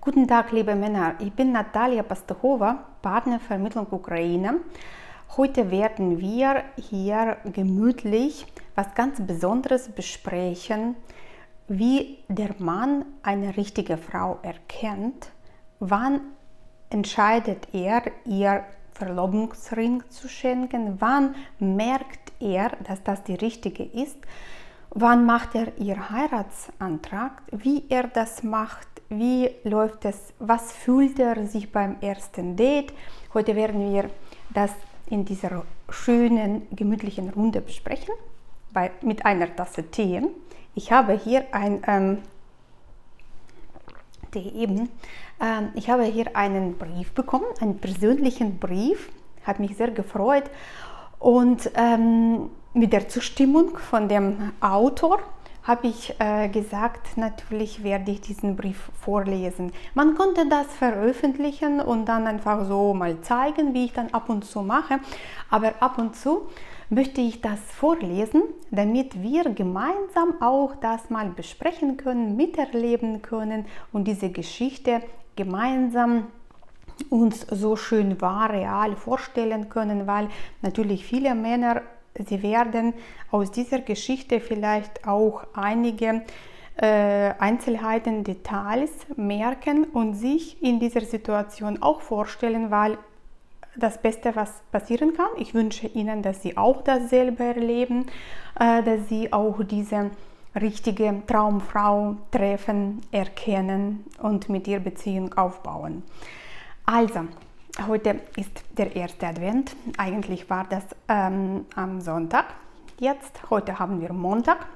Guten Tag, liebe Männer. Ich bin Natalia Pastuchova, Partnervermittlung Ukraine. Heute werden wir hier gemütlich was ganz Besonderes besprechen, wie der Mann eine richtige Frau erkennt, wann entscheidet er, ihr Verlobungsring zu schenken, wann merkt er, dass das die richtige ist, wann macht er ihr Heiratsantrag, wie er das macht, wie läuft es, was fühlt er sich beim ersten Date. Heute werden wir das in dieser schönen, gemütlichen Runde besprechen, bei, mit einer Tasse Tee. Ich habe hier ein ähm, Tee eben. Ähm, ich habe hier einen Brief bekommen, einen persönlichen Brief, hat mich sehr gefreut und ähm, mit der Zustimmung von dem Autor habe ich äh, gesagt, natürlich werde ich diesen Brief vorlesen. Man konnte das veröffentlichen und dann einfach so mal zeigen, wie ich dann ab und zu mache. Aber ab und zu möchte ich das vorlesen, damit wir gemeinsam auch das mal besprechen können, miterleben können und diese Geschichte gemeinsam uns so schön wahr, real vorstellen können, weil natürlich viele Männer Sie werden aus dieser Geschichte vielleicht auch einige äh, Einzelheiten, Details merken und sich in dieser Situation auch vorstellen, weil das Beste, was passieren kann, ich wünsche Ihnen, dass Sie auch dasselbe erleben, äh, dass Sie auch diese richtige Traumfrau treffen, erkennen und mit ihr Beziehung aufbauen. Also, Heute ist der erste Advent. Eigentlich war das ähm, am Sonntag. Jetzt, heute haben wir Montag.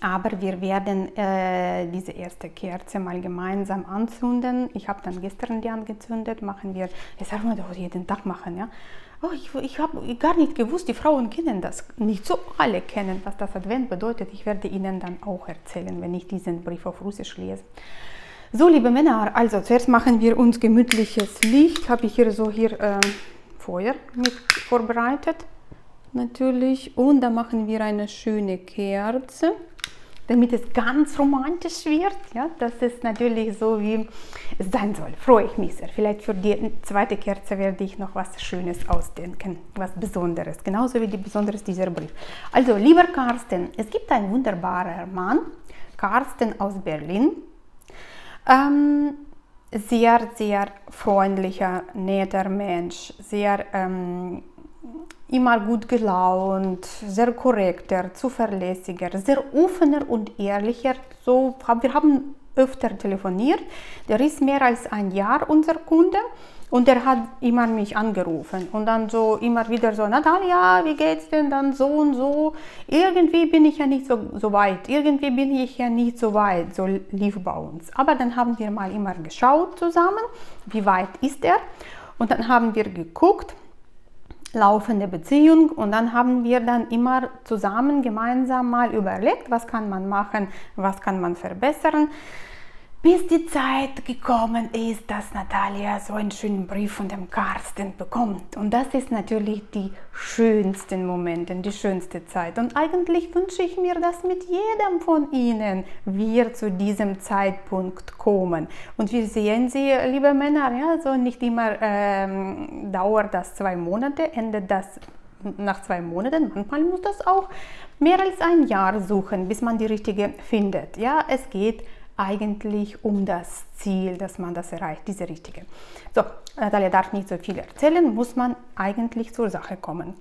Aber wir werden äh, diese erste Kerze mal gemeinsam anzünden. Ich habe dann gestern die angezündet. Machen wir, das darf man doch jeden Tag machen, ja. Oh, ich, ich habe gar nicht gewusst, die Frauen kennen das. Nicht so alle kennen, was das Advent bedeutet. Ich werde Ihnen dann auch erzählen, wenn ich diesen Brief auf Russisch lese. So, liebe Männer, also zuerst machen wir uns gemütliches Licht. Habe ich hier so hier äh, Feuer mit vorbereitet, natürlich. Und dann machen wir eine schöne Kerze, damit es ganz romantisch wird. Ja, das ist natürlich so, wie es sein soll. Freue ich mich sehr. Vielleicht für die zweite Kerze werde ich noch was Schönes ausdenken, was Besonderes. Genauso wie die Besonderes dieser Brief. Also, lieber Carsten, es gibt einen wunderbaren Mann, Carsten aus Berlin ähm, sehr, sehr freundlicher, netter Mensch, sehr ähm, immer gut gelaunt, sehr korrekter, zuverlässiger, sehr offener und ehrlicher. So, wir haben öfter telefoniert. Der ist mehr als ein Jahr unser Kunde und er hat immer mich angerufen. Und dann so immer wieder so, Natalia, wie geht's denn dann so und so? Irgendwie bin ich ja nicht so, so weit, irgendwie bin ich ja nicht so weit, so lief bei uns. Aber dann haben wir mal immer geschaut zusammen, wie weit ist er. Und dann haben wir geguckt, laufende Beziehung. Und dann haben wir dann immer zusammen gemeinsam mal überlegt, was kann man machen, was kann man verbessern bis die Zeit gekommen ist, dass Natalia so einen schönen Brief von dem Carsten bekommt. Und das ist natürlich die schönsten Momente, die schönste Zeit. Und eigentlich wünsche ich mir, dass mit jedem von Ihnen wir zu diesem Zeitpunkt kommen. Und wir sehen Sie, liebe Männer, ja, so nicht immer ähm, dauert das zwei Monate, endet das nach zwei Monaten. Manchmal muss das auch mehr als ein Jahr suchen, bis man die richtige findet. Ja, es geht eigentlich um das Ziel, dass man das erreicht, diese richtige. So, Natalia darf nicht so viel erzählen, muss man eigentlich zur Sache kommen.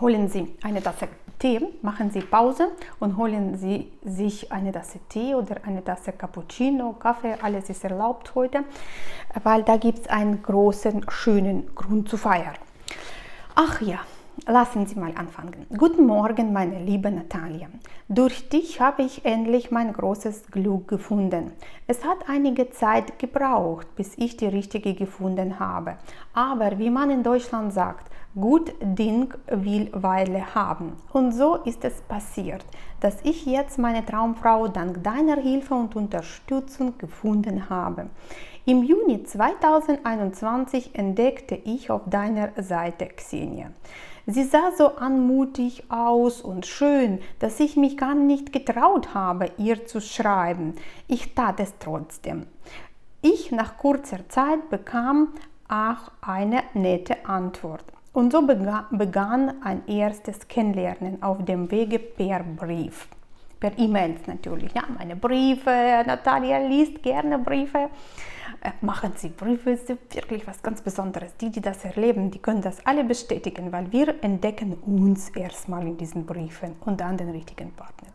Holen Sie eine Tasse Tee, machen Sie Pause und holen Sie sich eine Tasse Tee oder eine Tasse Cappuccino, Kaffee, alles ist erlaubt heute, weil da gibt es einen großen, schönen Grund zu feiern. Ach ja, Lassen Sie mal anfangen. Guten Morgen, meine liebe Natalia. Durch dich habe ich endlich mein großes Glück gefunden. Es hat einige Zeit gebraucht, bis ich die richtige gefunden habe. Aber wie man in Deutschland sagt, gut Ding will Weile haben. Und so ist es passiert, dass ich jetzt meine Traumfrau dank deiner Hilfe und Unterstützung gefunden habe. Im Juni 2021 entdeckte ich auf deiner Seite Xenia. Sie sah so anmutig aus und schön, dass ich mich gar nicht getraut habe, ihr zu schreiben. Ich tat es trotzdem. Ich nach kurzer Zeit bekam auch eine nette Antwort. Und so begann ein erstes Kennenlernen auf dem Wege per Brief. Per E-Mails natürlich. Ja, meine Briefe, Natalia liest gerne Briefe. Äh, machen Sie Briefe, ist wirklich was ganz Besonderes. Die, die das erleben, die können das alle bestätigen, weil wir entdecken uns erstmal in diesen Briefen und dann den richtigen Partner.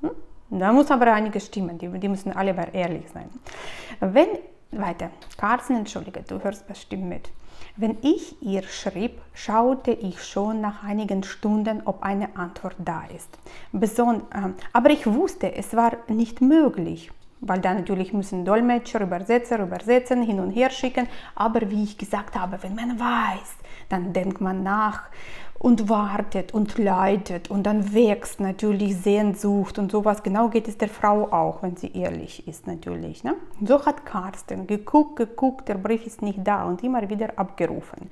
Hm? Da muss aber einiges stimmen, die, die müssen alle aber ehrlich sein. Wenn, weiter, Carsten, entschuldige, du hörst bestimmt mit. Wenn ich ihr schrieb, schaute ich schon nach einigen Stunden, ob eine Antwort da ist. Beson äh, aber ich wusste, es war nicht möglich, weil da natürlich müssen Dolmetscher, Übersetzer übersetzen, hin und her schicken. Aber wie ich gesagt habe, wenn man weiß, dann denkt man nach und wartet und leidet und dann wächst natürlich Sehnsucht und sowas. Genau geht es der Frau auch, wenn sie ehrlich ist natürlich. Ne? So hat Carsten geguckt, geguckt, der Brief ist nicht da und immer wieder abgerufen.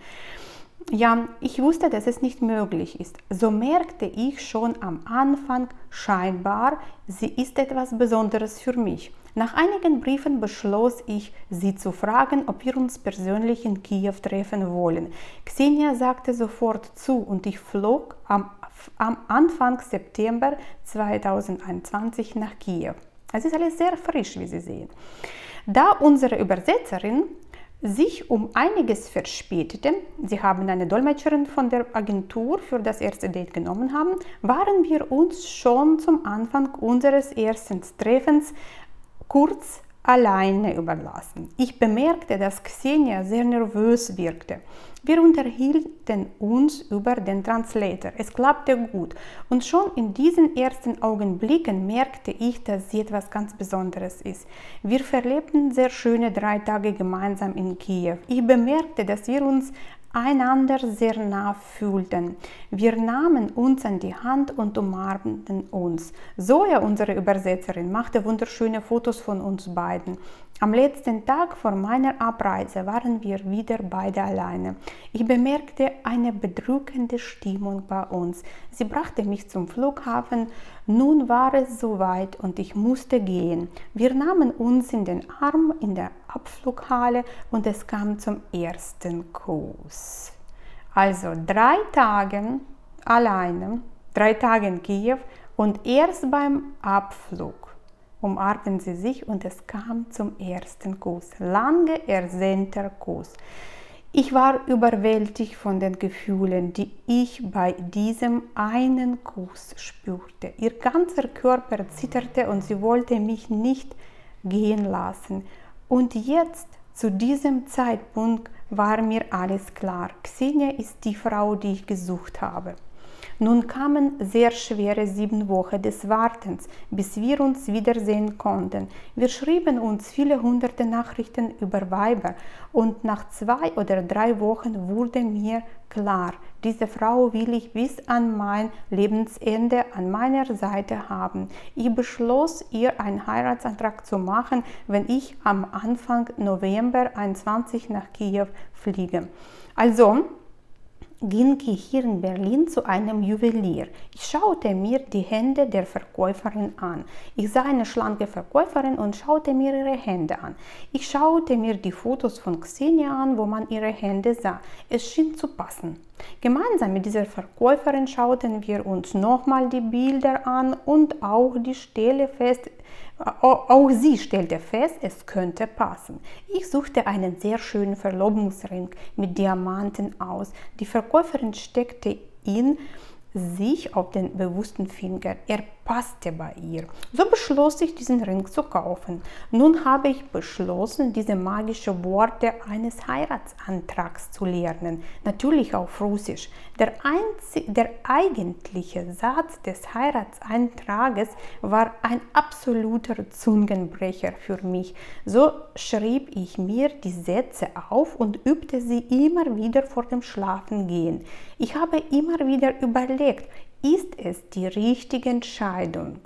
Ja, ich wusste, dass es nicht möglich ist. So merkte ich schon am Anfang scheinbar, sie ist etwas Besonderes für mich. Nach einigen Briefen beschloss ich, sie zu fragen, ob wir uns persönlich in Kiew treffen wollen. Xenia sagte sofort zu und ich flog am, am Anfang September 2021 nach Kiew. Es ist alles sehr frisch, wie Sie sehen. Da unsere Übersetzerin sich um einiges verspätete, sie haben eine Dolmetscherin von der Agentur für das erste Date genommen haben, waren wir uns schon zum Anfang unseres ersten Treffens kurz alleine überlassen. Ich bemerkte, dass Xenia sehr nervös wirkte. Wir unterhielten uns über den Translator. Es klappte gut und schon in diesen ersten Augenblicken merkte ich, dass sie etwas ganz Besonderes ist. Wir verlebten sehr schöne drei Tage gemeinsam in Kiew. Ich bemerkte, dass wir uns einander sehr nah fühlten. Wir nahmen uns an die Hand und umarmten uns. Zoja, unsere Übersetzerin, machte wunderschöne Fotos von uns beiden. Am letzten Tag vor meiner Abreise waren wir wieder beide alleine. Ich bemerkte eine bedrückende Stimmung bei uns. Sie brachte mich zum Flughafen. Nun war es soweit und ich musste gehen. Wir nahmen uns in den Arm in der Abflughalle und es kam zum ersten Kuss. Also drei Tage alleine, drei Tage in Kiew und erst beim Abflug umarmten sie sich und es kam zum ersten Kuss. Lange ersehnter Kuss. Ich war überwältigt von den Gefühlen, die ich bei diesem einen Kuss spürte. Ihr ganzer Körper zitterte und sie wollte mich nicht gehen lassen. Und jetzt, zu diesem Zeitpunkt, war mir alles klar. Xenia ist die Frau, die ich gesucht habe. Nun kamen sehr schwere sieben Wochen des Wartens, bis wir uns wiedersehen konnten. Wir schrieben uns viele hunderte Nachrichten über Weiber und nach zwei oder drei Wochen wurde mir klar, diese Frau will ich bis an mein Lebensende an meiner Seite haben. Ich beschloss, ihr einen Heiratsantrag zu machen, wenn ich am Anfang November 21 nach Kiew fliege. Also, ging ich hier in Berlin zu einem Juwelier. Ich schaute mir die Hände der Verkäuferin an. Ich sah eine schlanke Verkäuferin und schaute mir ihre Hände an. Ich schaute mir die Fotos von Xenia an, wo man ihre Hände sah. Es schien zu passen. Gemeinsam mit dieser Verkäuferin schauten wir uns nochmal die Bilder an und auch die Stelle fest, auch sie stellte fest, es könnte passen. Ich suchte einen sehr schönen Verlobungsring mit Diamanten aus. Die Verkäuferin steckte ihn sich auf den bewussten Finger. Er passte bei ihr. So beschloss ich, diesen Ring zu kaufen. Nun habe ich beschlossen, diese magischen Worte eines Heiratsantrags zu lernen. Natürlich auf Russisch. Der, der eigentliche Satz des Heiratsantrages war ein absoluter Zungenbrecher für mich. So schrieb ich mir die Sätze auf und übte sie immer wieder vor dem Schlafengehen. Ich habe immer wieder überlegt, ist es die richtige Entscheidung?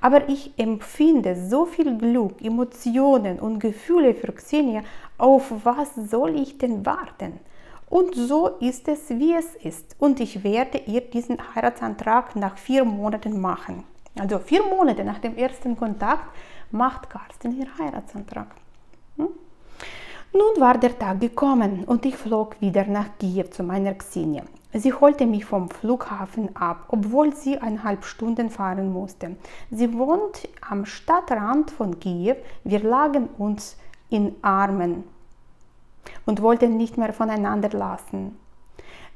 Aber ich empfinde so viel Glück, Emotionen und Gefühle für Xenia, auf was soll ich denn warten? Und so ist es, wie es ist. Und ich werde ihr diesen Heiratsantrag nach vier Monaten machen. Also vier Monate nach dem ersten Kontakt macht Carsten ihr Heiratsantrag. Hm? Nun war der Tag gekommen und ich flog wieder nach Kiew zu meiner Xenia. Sie holte mich vom Flughafen ab, obwohl sie eineinhalb Stunden fahren musste. Sie wohnt am Stadtrand von Kiew. Wir lagen uns in Armen und wollten nicht mehr voneinander lassen.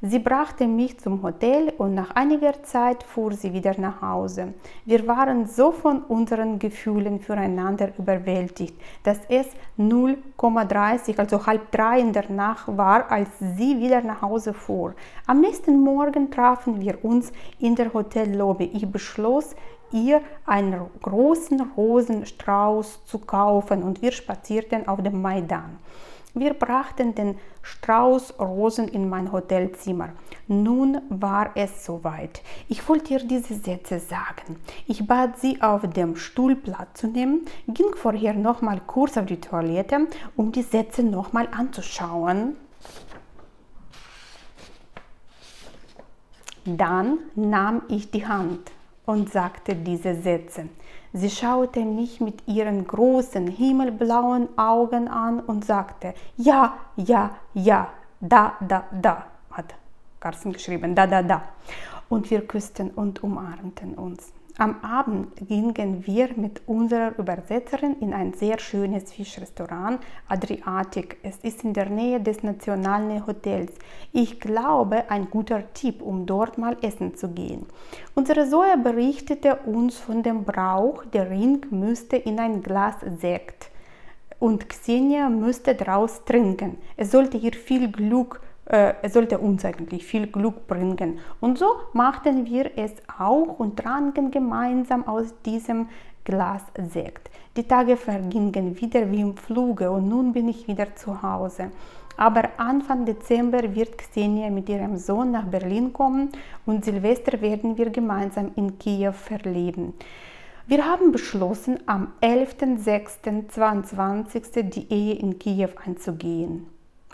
Sie brachte mich zum Hotel und nach einiger Zeit fuhr sie wieder nach Hause. Wir waren so von unseren Gefühlen füreinander überwältigt, dass es 0,30, also halb drei in der Nacht war, als sie wieder nach Hause fuhr. Am nächsten Morgen trafen wir uns in der Hotellobby. Ich beschloss, ihr einen großen Rosenstrauß zu kaufen und wir spazierten auf dem Maidan. Wir brachten den Strauß Rosen in mein Hotelzimmer. Nun war es soweit. Ich wollte ihr diese Sätze sagen. Ich bat sie, auf dem Stuhl Platz zu nehmen, ging vorher noch mal kurz auf die Toilette, um die Sätze noch mal anzuschauen. Dann nahm ich die Hand und sagte diese Sätze. Sie schaute mich mit ihren großen himmelblauen Augen an und sagte, ja, ja, ja, da, da, da, hat Carsten geschrieben, da, da, da. Und wir küssten und umarmten uns. Am Abend gingen wir mit unserer Übersetzerin in ein sehr schönes Fischrestaurant Adriatic. Es ist in der Nähe des Nationalen Hotels. Ich glaube, ein guter Tipp, um dort mal essen zu gehen. Unsere Zoe berichtete uns von dem Brauch, der Ring müsste in ein Glas Sekt und Xenia müsste draus trinken. Es sollte ihr viel Glück äh, es sollte uns eigentlich viel Glück bringen. Und so machten wir es auch und tranken gemeinsam aus diesem Glas Sekt. Die Tage vergingen wieder wie im Fluge und nun bin ich wieder zu Hause. Aber Anfang Dezember wird Xenia mit ihrem Sohn nach Berlin kommen und Silvester werden wir gemeinsam in Kiew verleben. Wir haben beschlossen, am 11.06.22 die Ehe in Kiew einzugehen.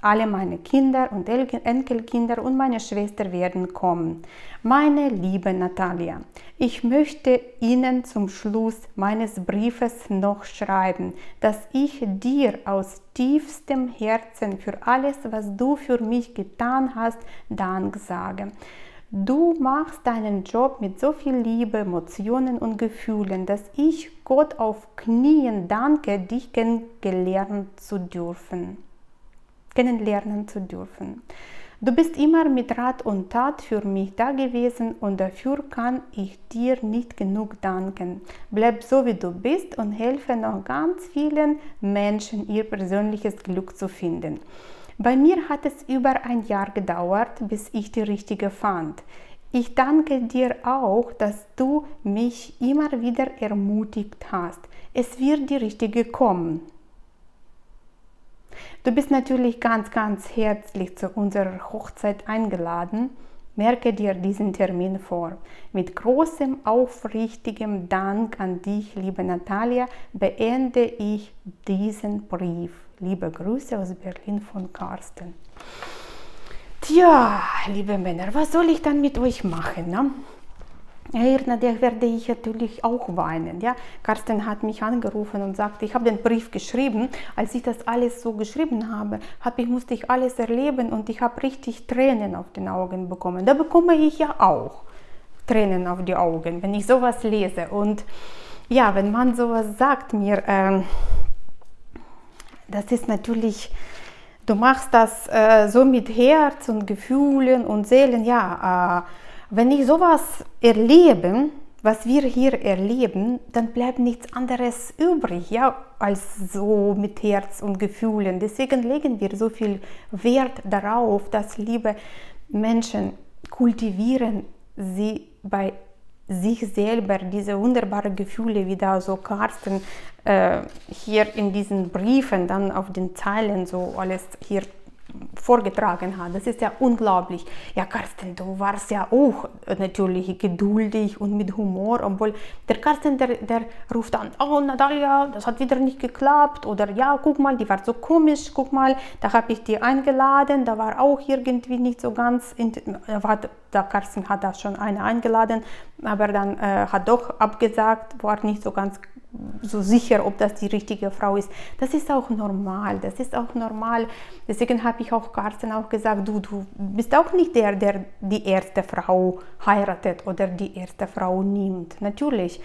Alle meine Kinder und Enkelkinder und meine Schwester werden kommen. Meine liebe Natalia, ich möchte Ihnen zum Schluss meines Briefes noch schreiben, dass ich dir aus tiefstem Herzen für alles, was du für mich getan hast, Dank sage. Du machst deinen Job mit so viel Liebe, Emotionen und Gefühlen, dass ich Gott auf Knien danke, dich kennengelernt zu dürfen kennenlernen zu dürfen. Du bist immer mit Rat und Tat für mich da gewesen und dafür kann ich dir nicht genug danken. Bleib so wie du bist und helfe noch ganz vielen Menschen, ihr persönliches Glück zu finden. Bei mir hat es über ein Jahr gedauert, bis ich die richtige fand. Ich danke dir auch, dass du mich immer wieder ermutigt hast. Es wird die richtige kommen. Du bist natürlich ganz, ganz herzlich zu unserer Hochzeit eingeladen. Merke dir diesen Termin vor. Mit großem aufrichtigem Dank an dich, liebe Natalia, beende ich diesen Brief. Liebe Grüße aus Berlin von Carsten. Tja, liebe Männer, was soll ich dann mit euch machen? Ne? Erinnert werde ich natürlich auch weinen. Ja? Carsten hat mich angerufen und sagte, ich habe den Brief geschrieben. Als ich das alles so geschrieben habe, hab ich, musste ich alles erleben und ich habe richtig Tränen auf den Augen bekommen. Da bekomme ich ja auch Tränen auf die Augen, wenn ich sowas lese. Und ja, wenn man sowas sagt mir, äh, das ist natürlich, du machst das äh, so mit Herz und Gefühlen und Seelen, ja. Äh, wenn ich sowas erlebe, was wir hier erleben, dann bleibt nichts anderes übrig, ja, als so mit Herz und Gefühlen. Deswegen legen wir so viel Wert darauf, dass liebe Menschen kultivieren sie bei sich selber diese wunderbaren Gefühle, wie da so Carsten äh, hier in diesen Briefen, dann auf den Zeilen so alles hier vorgetragen hat. Das ist ja unglaublich. Ja, Carsten, du warst ja auch natürlich geduldig und mit Humor, obwohl der Carsten, der, der ruft an, oh Natalia, das hat wieder nicht geklappt oder ja, guck mal, die war so komisch, guck mal, da habe ich die eingeladen, da war auch irgendwie nicht so ganz, war, der Carsten hat da schon eine eingeladen, aber dann äh, hat doch abgesagt, war nicht so ganz so sicher, ob das die richtige Frau ist. Das ist auch normal, das ist auch normal. Deswegen habe ich auch Carsten auch gesagt, du, du bist auch nicht der, der die erste Frau heiratet oder die erste Frau nimmt. Natürlich.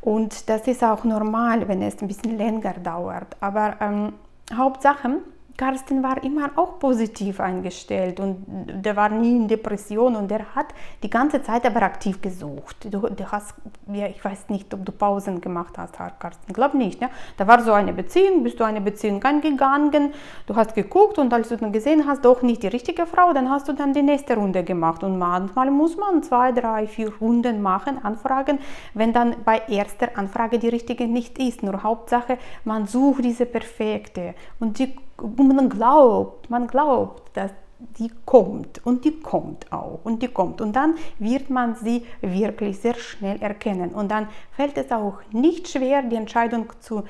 Und das ist auch normal, wenn es ein bisschen länger dauert. Aber ähm, Hauptsache, Carsten war immer auch positiv eingestellt und der war nie in Depression und der hat die ganze Zeit aber aktiv gesucht. Du, du hast, ja, ich weiß nicht, ob du Pausen gemacht hast, Carsten, glaube nicht. Ne? Da war so eine Beziehung, bist du eine Beziehung angegangen, du hast geguckt und als du dann gesehen hast, doch nicht die richtige Frau, dann hast du dann die nächste Runde gemacht und manchmal muss man zwei, drei, vier Runden machen, anfragen, wenn dann bei erster Anfrage die richtige nicht ist. Nur Hauptsache, man sucht diese perfekte und die man glaubt, man glaubt, dass die kommt und die kommt auch und die kommt und dann wird man sie wirklich sehr schnell erkennen und dann fällt es auch nicht schwer, die Entscheidung zu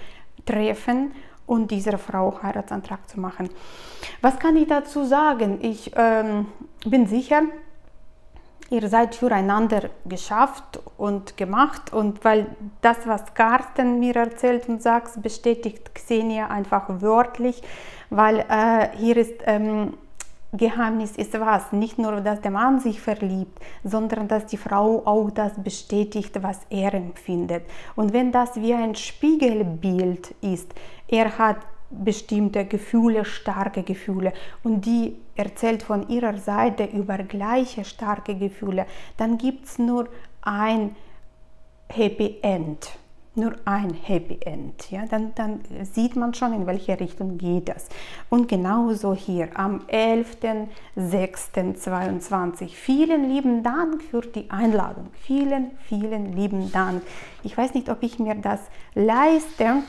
treffen und dieser Frau Heiratsantrag zu machen. Was kann ich dazu sagen? Ich ähm, bin sicher, ihr seid füreinander geschafft und gemacht und weil das, was Carsten mir erzählt und sagt, bestätigt Xenia einfach wörtlich, weil äh, hier ist ähm, Geheimnis ist was, nicht nur, dass der Mann sich verliebt, sondern dass die Frau auch das bestätigt, was er empfindet. Und wenn das wie ein Spiegelbild ist, er hat bestimmte Gefühle, starke Gefühle und die erzählt von ihrer Seite über gleiche starke Gefühle, dann gibt es nur ein Happy End. Nur ein Happy End. Ja? Dann, dann sieht man schon, in welche Richtung geht das. Und genauso hier am 11.06.22. Vielen lieben Dank für die Einladung. Vielen, vielen lieben Dank. Ich weiß nicht, ob ich mir das leiste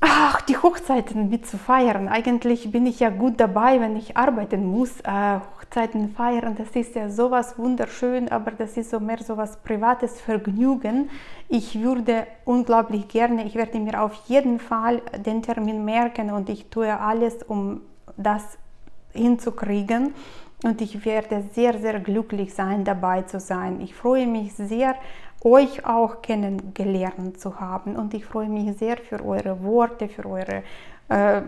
ach, die Hochzeiten mit zu feiern. Eigentlich bin ich ja gut dabei, wenn ich arbeiten muss. Äh, Hochzeiten feiern, das ist ja sowas wunderschön, aber das ist so mehr so was privates Vergnügen. Ich würde unglaublich gerne, ich werde mir auf jeden Fall den Termin merken und ich tue alles, um das hinzukriegen. Und ich werde sehr, sehr glücklich sein, dabei zu sein. Ich freue mich sehr euch auch kennengelernt zu haben. Und ich freue mich sehr für eure Worte, für eure äh,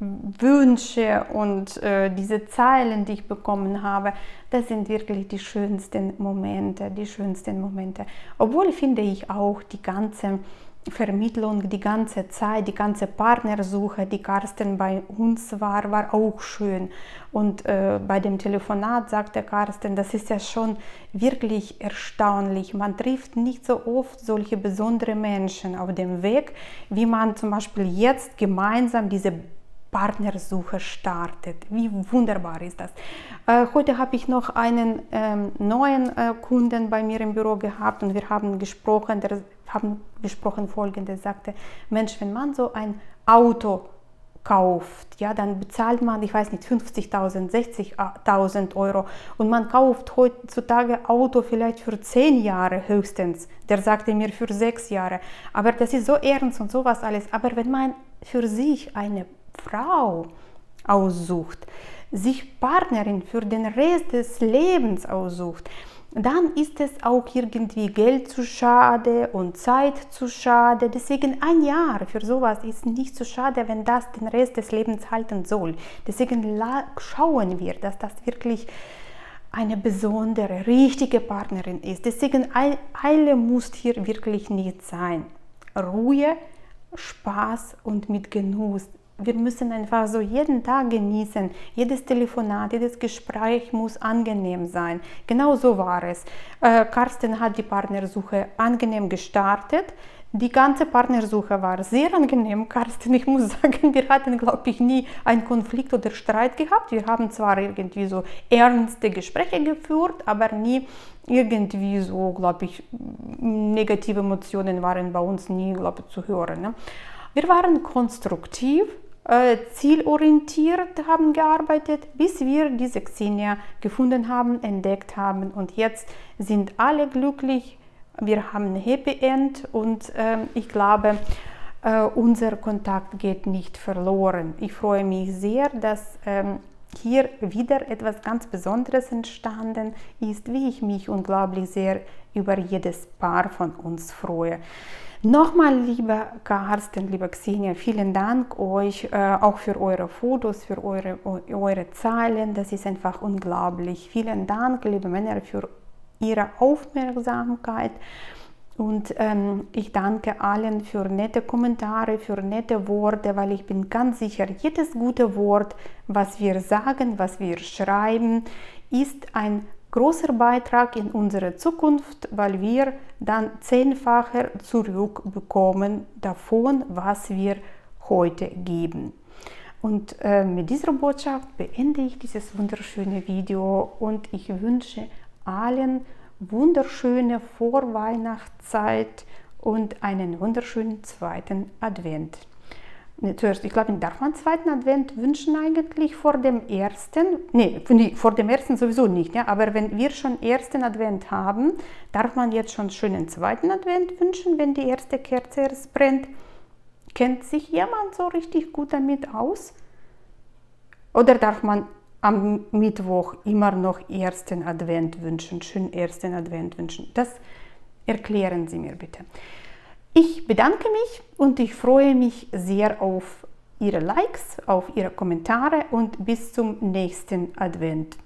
Wünsche und äh, diese Zeilen, die ich bekommen habe. Das sind wirklich die schönsten Momente, die schönsten Momente. Obwohl finde ich auch die ganze Vermittlung die ganze Zeit, die ganze Partnersuche, die Carsten bei uns war, war auch schön. Und äh, bei dem Telefonat sagte Carsten, das ist ja schon wirklich erstaunlich. Man trifft nicht so oft solche besondere Menschen auf dem Weg, wie man zum Beispiel jetzt gemeinsam diese Partnersuche startet. Wie wunderbar ist das. Äh, heute habe ich noch einen ähm, neuen äh, Kunden bei mir im Büro gehabt und wir haben gesprochen, der haben gesprochen folgendes, sagte, Mensch, wenn man so ein Auto kauft, ja, dann bezahlt man, ich weiß nicht, 50.000, 60.000 Euro und man kauft heutzutage Auto vielleicht für 10 Jahre höchstens. Der sagte mir für 6 Jahre. Aber das ist so ernst und sowas alles. Aber wenn man für sich eine Frau aussucht, sich Partnerin für den Rest des Lebens aussucht, dann ist es auch irgendwie Geld zu schade und Zeit zu schade. Deswegen ein Jahr für sowas ist nicht zu schade, wenn das den Rest des Lebens halten soll. Deswegen schauen wir, dass das wirklich eine besondere, richtige Partnerin ist. Deswegen Eile muss hier wirklich nicht sein. Ruhe, Spaß und mit Genuss wir müssen einfach so jeden Tag genießen. Jedes Telefonat, jedes Gespräch muss angenehm sein. Genau so war es. Äh, Carsten hat die Partnersuche angenehm gestartet. Die ganze Partnersuche war sehr angenehm, Carsten. Ich muss sagen, wir hatten, glaube ich, nie einen Konflikt oder Streit gehabt. Wir haben zwar irgendwie so ernste Gespräche geführt, aber nie irgendwie so, glaube ich, negative Emotionen waren bei uns nie, glaube ich, zu hören. Ne? Wir waren konstruktiv äh, zielorientiert haben gearbeitet, bis wir diese Xenia gefunden haben, entdeckt haben und jetzt sind alle glücklich. Wir haben ein Happy End und äh, ich glaube, äh, unser Kontakt geht nicht verloren. Ich freue mich sehr, dass ähm, hier wieder etwas ganz Besonderes entstanden ist, wie ich mich unglaublich sehr über jedes Paar von uns freue. Nochmal, lieber Carsten, lieber Xenia, vielen Dank euch äh, auch für eure Fotos, für eure, eure Zahlen. Das ist einfach unglaublich. Vielen Dank, liebe Männer, für ihre Aufmerksamkeit. Und ähm, ich danke allen für nette Kommentare, für nette Worte, weil ich bin ganz sicher, jedes gute Wort, was wir sagen, was wir schreiben, ist ein großer Beitrag in unsere Zukunft, weil wir dann zehnfacher zurückbekommen davon, was wir heute geben. Und äh, mit dieser Botschaft beende ich dieses wunderschöne Video und ich wünsche allen wunderschöne Vorweihnachtszeit und einen wunderschönen zweiten Advent. Zuerst, ich glaube, darf man zweiten Advent wünschen eigentlich vor dem ersten? Nee, vor dem ersten sowieso nicht, ja? aber wenn wir schon ersten Advent haben, darf man jetzt schon schönen zweiten Advent wünschen, wenn die erste Kerze erst brennt. Kennt sich jemand so richtig gut damit aus? Oder darf man am Mittwoch immer noch ersten Advent wünschen, schönen ersten Advent wünschen. Das erklären Sie mir bitte. Ich bedanke mich und ich freue mich sehr auf Ihre Likes, auf Ihre Kommentare und bis zum nächsten Advent.